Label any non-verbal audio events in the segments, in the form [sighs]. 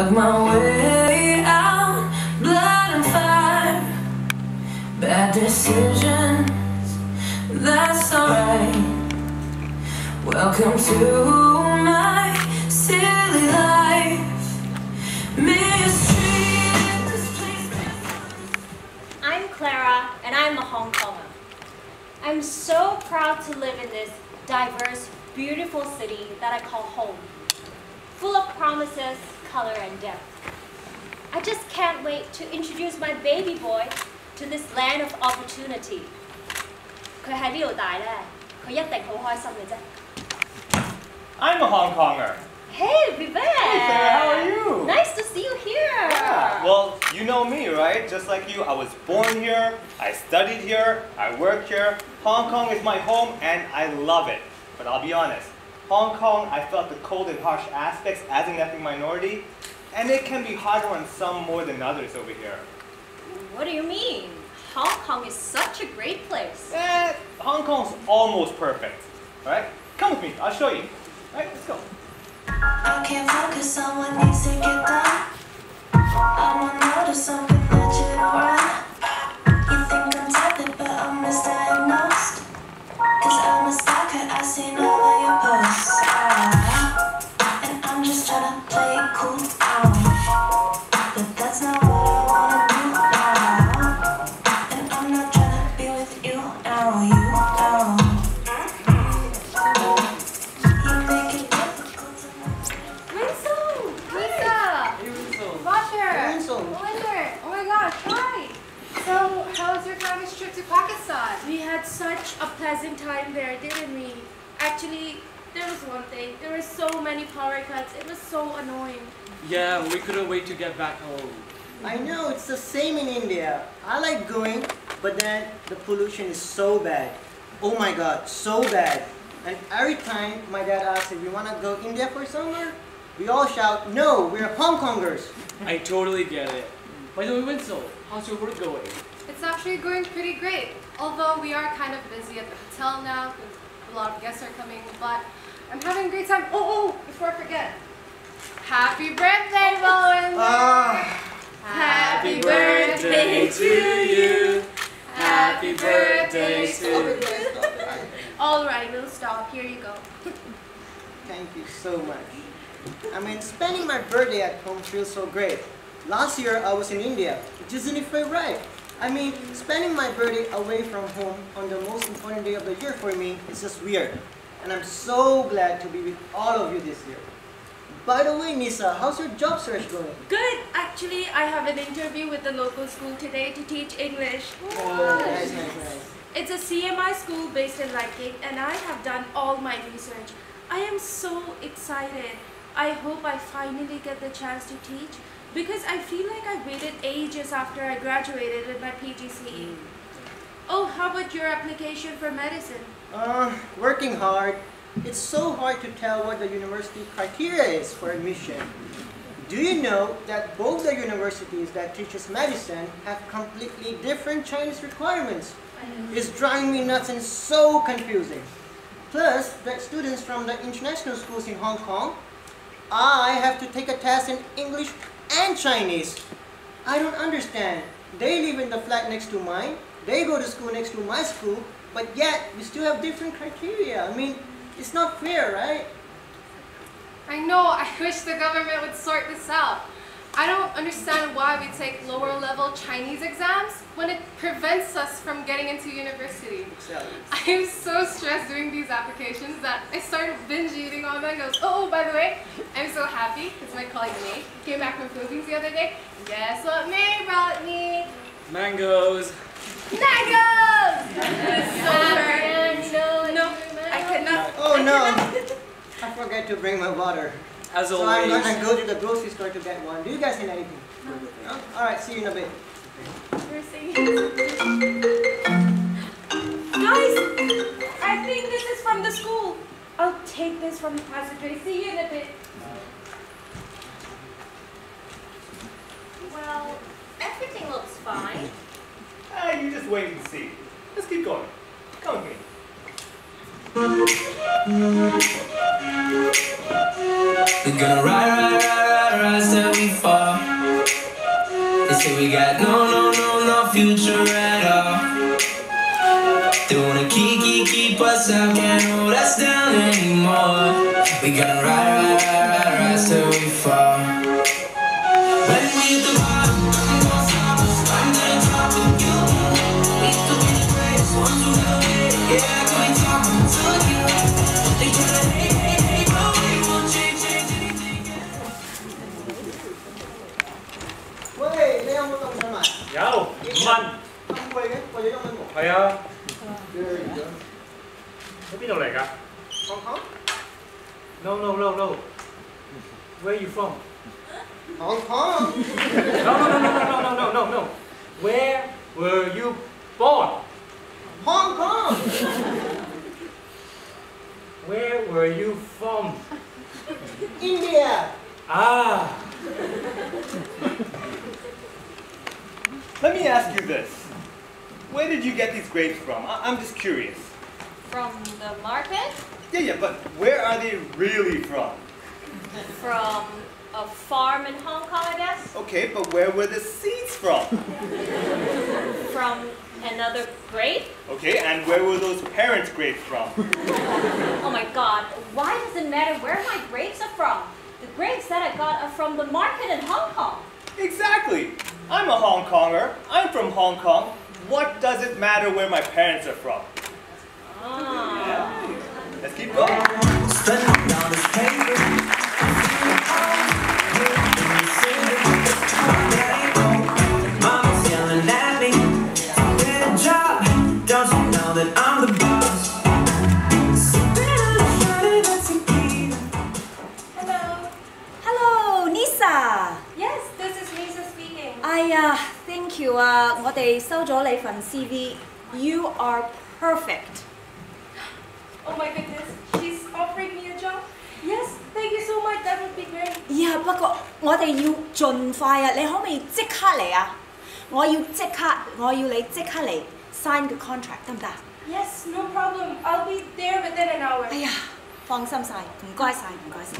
Dug my way out, blood and fire. Bad decisions, that's alright. Welcome to my silly life. I'm Clara, and I'm a Hong Konger. I'm so proud to live in this diverse, beautiful city that I call home, full of promises, color, and depth. I just can't wait to introduce my baby boy to this land of opportunity. 佢喺呢度大咧，佢一定好开心嘅啫。 I'm a Hong Konger. Hey, Vivek! Hey, Sarah, how are you? Nice to see you here. Yeah. Well, you know me, right? Just like you, I was born here, I studied here, I work here. Hong Kong is my home and I love it. But I'll be honest, Hong Kong, I felt the cold and harsh aspects as an ethnic minority, and it can be harder on some more than others over here. What do you mean? Hong Kong is such a great place. Eh, Hong Kong's almost perfect. Alright? Come with me, I'll show you. Alright, let's go. Actually, there was one thing. There were so many power cuts. It was so annoying. Yeah, we couldn't wait to get back home. I know it's the same in India. I like going, but then the pollution is so bad. Oh my god, so bad. And every time my dad asks if we want to go India for summer, we all shout, no, we're Hong Kongers. I totally get it. By the way, Winslow, how's your work going? It's actually going pretty great. Although we are kind of busy at the hotel now because a lot of guests are coming, but I'm having a great time. Oh, oh, before I forget. Happy birthday, Bowen! Ah, Happy birthday to you! Happy birthday to you! All right, we'll stop. Here you go. thank you so much. I mean, spending my birthday at home feels so great. Last year I was in India, which isn't it right? I mean, spending my birthday away from home on the most important day of the year for me is just weird. And I'm so glad to be with all of you this year. By the way, Nisa, how's your job search going? Good. Actually, I have an interview with the local school today to teach English. Oh, nice, nice, nice. It's a CMI school based in Lightgate, and I have done all my research. I am so excited. I hope I finally get the chance to teach because I feel like I waited ages after I graduated with my PGCE. Oh, how about your application for medicine? Uh, working hard. It's so hard to tell what the university criteria is for admission. Do you know that both the universities that teaches medicine have completely different Chinese requirements? It's driving me nuts and so confusing. Plus, the students from the international schools in Hong Kong, I have to take a test in English and Chinese. I don't understand. They live in the flat next to mine, they go to school next to my school, but yet we still have different criteria. I mean, it's not fair, right? I know, I wish the government would sort this out. I don't understand why we take lower level Chinese exams when it prevents us from getting into university. Exactly. I am so stressed doing these applications that I started binge eating on them. Goes, oh, by the way, I'm so happy because my colleague May came back from Philippines the other day. Guess what May brought me? Mangoes! Mangoes! so no, No, I cannot. Oh no! I forgot to bring my water. As So I'm gonna go to the grocery store to get one. Do you guys need anything? No? Alright, see you in a bit. You're saying- Guys, I think this is from the school. I'll take this from the passageway. See you in a bit. Well, everything looks fine. Ah, you just wait and see. Let's keep going. Come with me. [laughs] We're gonna ride, ride, ride, ride, till we fall. They say we got no, no, no, no future at all. They wanna keep, keep, keep us out, can't hold us down anymore. We gonna ride, ride, ride, ride, till we fall. Were you from? [laughs] India? Ah, Let me ask you this. Where did you get these grapes from? I- I'm just curious. From the market? Yeah, yeah, but where are they really from? From a farm in Hong Kong, I guess? Okay, but where were the seeds from? From another grape? Okay, and where were those parents' grapes from? [laughs] Oh my god, why does it matter where my grapes are from? The grapes that I got are from the market in Hong Kong. Exactly. I'm a Hong Konger. I'm from Hong Kong. What does it matter where my parents are from? Ah. Let's keep going. 啊！我哋收咗你份 CV。You are perfect。Oh my goodness, she's offering me a job. Yes, thank you so much. That would be great. 呀，不過我哋要盡快啊！你可唔可以即刻嚟啊？我要即刻，我要你即刻嚟 sign 個 contract 得唔得啊？Yes, no problem. I'll be there within an hour. 哎呀，放心晒，唔該晒，唔該晒。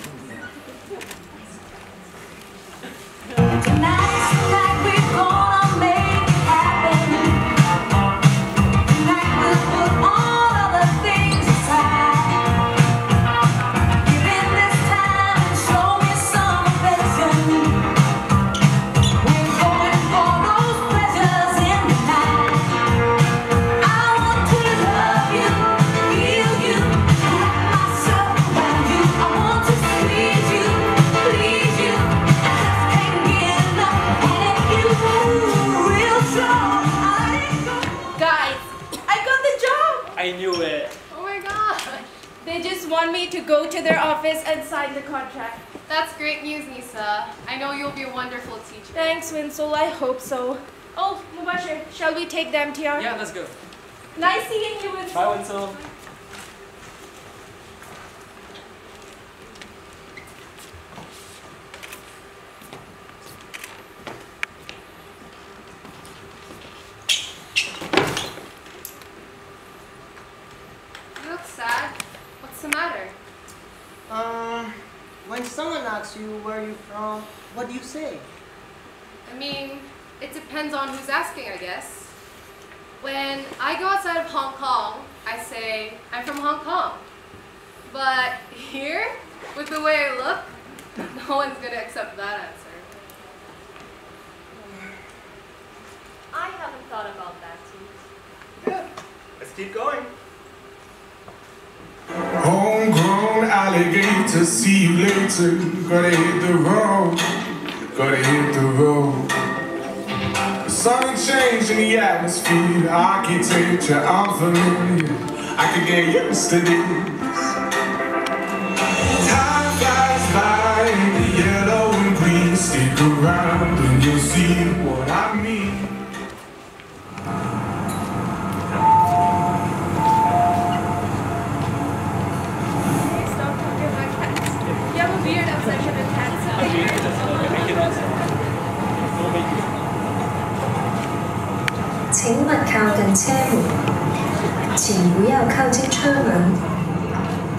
And sign the contract. That's great news, Nisa. I know you'll be a wonderful teacher. Thanks, Winsol. I hope so. Oh, Mubashir, shall we take the MTR? Yeah, let's go. Nice seeing you, Winsol. Bye, Winslow. You look sad. What's the matter? Um, when someone asks you where are you're from, what do you say? I mean, it depends on who's asking, I guess. When I go outside of Hong Kong, I say, I'm from Hong Kong. But here, with the way I look, [laughs] no one's gonna accept that answer. I haven't thought about that too. Yeah. Let's keep going. Homegrown alligator, see you later. Gotta hit the road, gotta hit the road. The sun changed in the atmosphere, architecture, I'm familiar. I could get used to this. 请勿靠近车门，请不要靠近车门。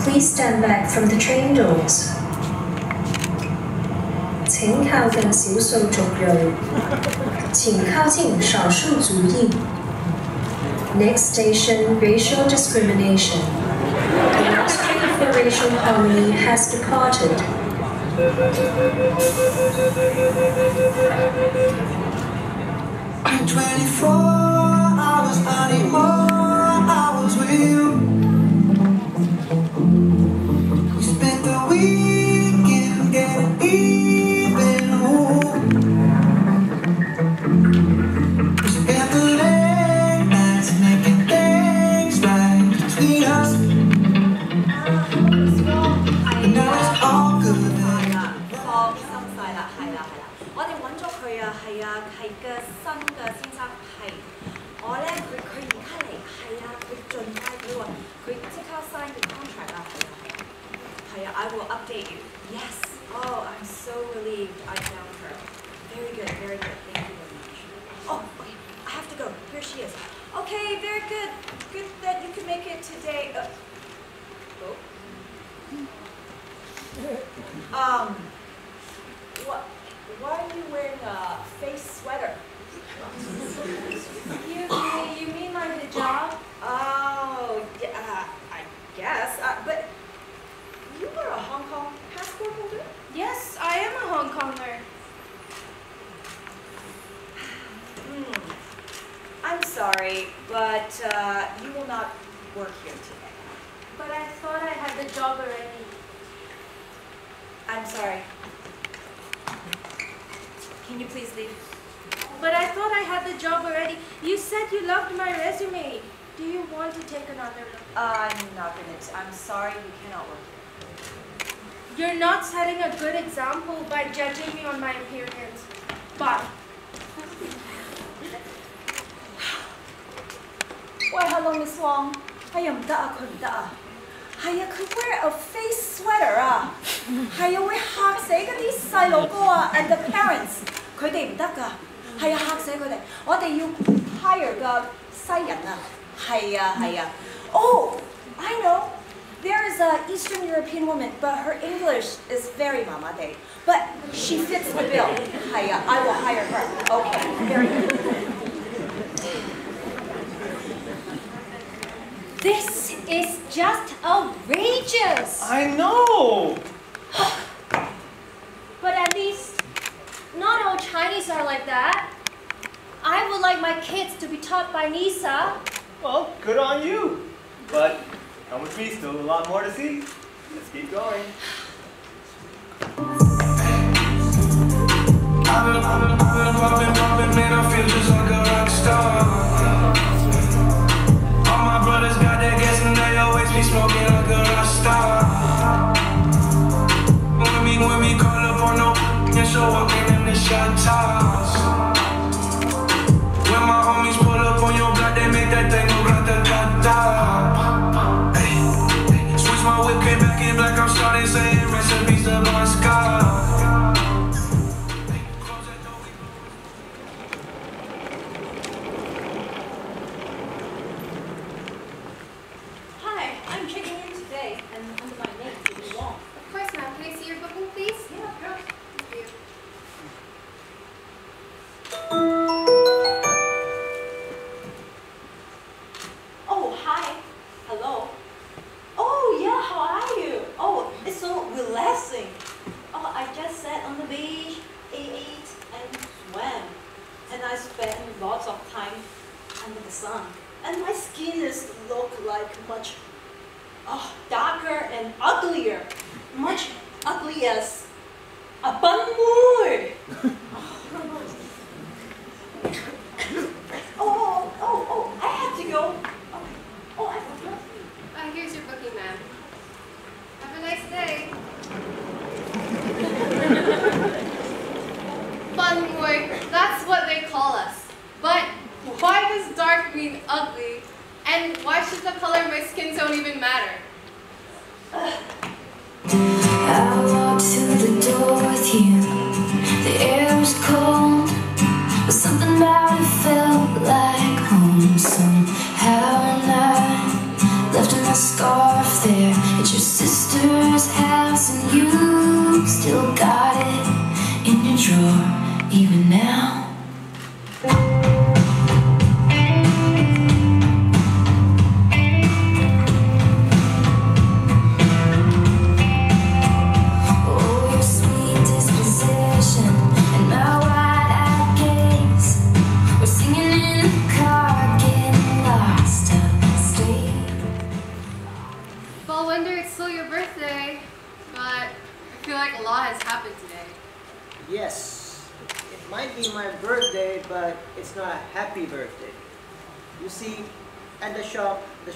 Please stand back from the train doors. 请靠近少数族裔，请靠近少数族裔。Next station, racial discrimination. The Ministry for Racial Harmony has departed. In 24 hours, I need more hours with you. We spent the weekend getting even. Um, what, why are you wearing a face sweater? You, mean- you mean my hijab? Oh, yeah, I guess. Uh, but you are a Hong Kong passport holder? Yes, I am a Hong Konger. Hmm. I'm sorry, but uh, you will not work here today. But I thought I had the job already. I'm sorry. Can you please leave? But I thought I had the job already. You said you loved my resume. Do you want to take another look? Uh, I'm not going to. I'm sorry, you cannot work here. You're not setting a good example by judging me on my appearance. Bye. Why, hello, Miss Wong. I am Daa Kun 系啊，佢 wear a face sweater 啊，系啊，会吓死嗰啲细路哥啊，and the parents，佢哋唔得㗎，系啊，吓死佢哋，我哋要 hire 个西人啊，系啊系啊，Oh I know。There is a Eastern European woman, but her English is very mamade. But she fits the bill. Hiya, I will hire her. Okay, very good. Just outrageous. I know. [gasps] But at least, not all Chinese are like that. I would like my kids to be taught by Nisa. Well, good on you. But come with me, still a lot more to see. Let's keep going. I've been, I've been, I've been popping, popping, man, I feel just like a rock star. Be smoking like a rock star. When we, when we call up on no, and show up in the shot toss. dark mean ugly? And why should the color of my skin don't even matter? I walked to the door with you The air was cold But something about it felt like home Somehow I Left my scarf there At your sister's house And you still got it In your drawer Even now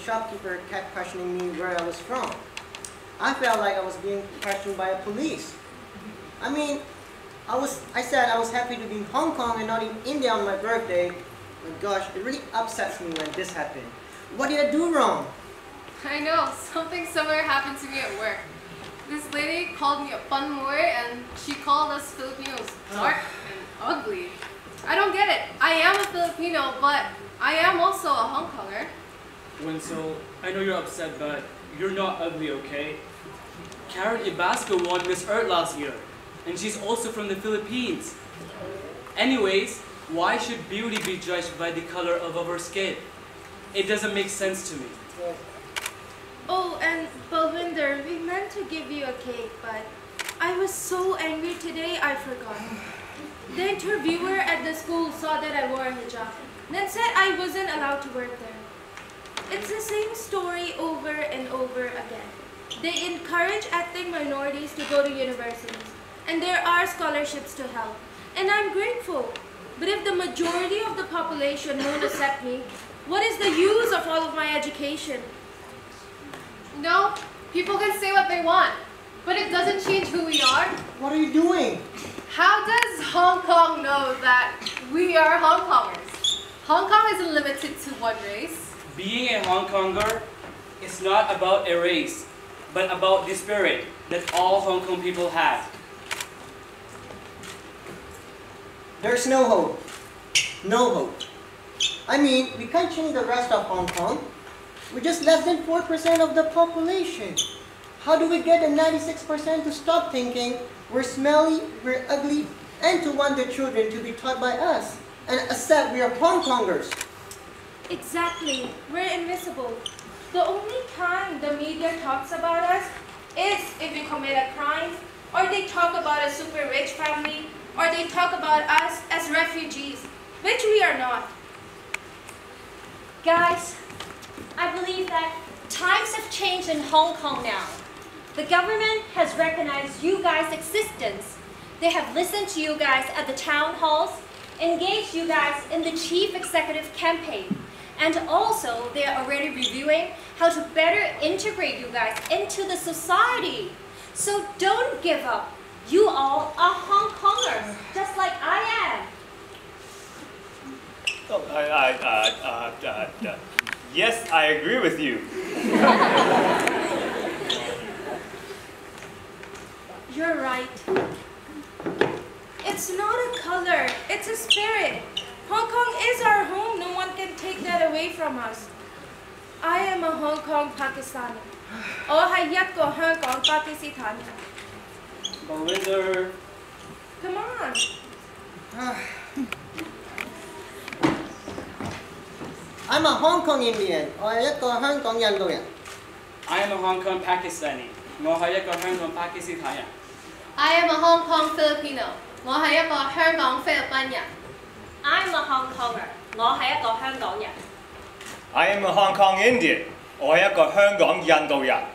shopkeeper kept questioning me where I was from. I felt like I was being questioned by a police. I mean, I was I said I was happy to be in Hong Kong and not in India on my birthday. But gosh, it really upsets me when this happened. What did I do wrong? I know, [laughs] something similar happened to me at work. This lady called me a panmoy and she called us Filipinos dark and ugly. I don't get it. I am a Filipino, but I am also a Hong Konger. Wenzel, I know you're upset, but you're not ugly, okay? Karen Ibasco won Miss Earth last year, and she's also from the Philippines. Anyways, why should beauty be judged by the color of our skin? It doesn't make sense to me. Oh, and Balwinder, we meant to give you a cake, but I was so angry today I forgot. The interviewer at the school saw that I wore a hijab, then said I wasn't allowed to work there. It's the same story over and over again. They encourage ethnic minorities to go to universities, and there are scholarships to help, and I'm grateful. But if the majority of the population won't accept me, what is the use of all of my education? No, people can say what they want, but it doesn't change who we are. What are you doing? How does Hong Kong know that we are Hong Kongers? Hong Kong isn't limited to one race. Being a Hong Konger is not about a race, but about the spirit that all Hong Kong people have. There's no hope. No hope. I mean, we can't change the rest of Hong Kong. We're just less than 4% of the population. How do we get the 96% to stop thinking we're smelly, we're ugly, and to want their children to be taught by us and accept we are Hong Kongers? Exactly. We're invisible. The only time the media talks about us is if we commit a crime, or they talk about a super rich family, or they talk about us as refugees, which we are not. Guys, I believe that times have changed in Hong Kong now. The government has recognized you guys' existence. They have listened to you guys at the town halls, engaged you guys in the chief executive campaign, and also they are already reviewing how to better integrate you guys into the society. So don't give up. You all are Hong Kongers, just like I am. Oh, I, I, uh, uh, uh, uh, yes, I agree with you. [laughs] You're right. It's not a color, it's a spirit. Hong Kong is our home. No one can take that away from us. I am a Hong Kong Pakistani. 我系一个香港巴基斯坦人。 Balwinder, Come on. [sighs] I'm a Hong Kong Indian. 我系一个香港印度人。 I am a Hong Kong Pakistani. 我系一个香港巴基斯坦人。 I am a Hong Kong Filipino. 我系一个香港菲律宾人。 I'm a Hong Konger. 我係一個香港人。 I am a Hong Kong Indian. 我係一個香港印度人。 人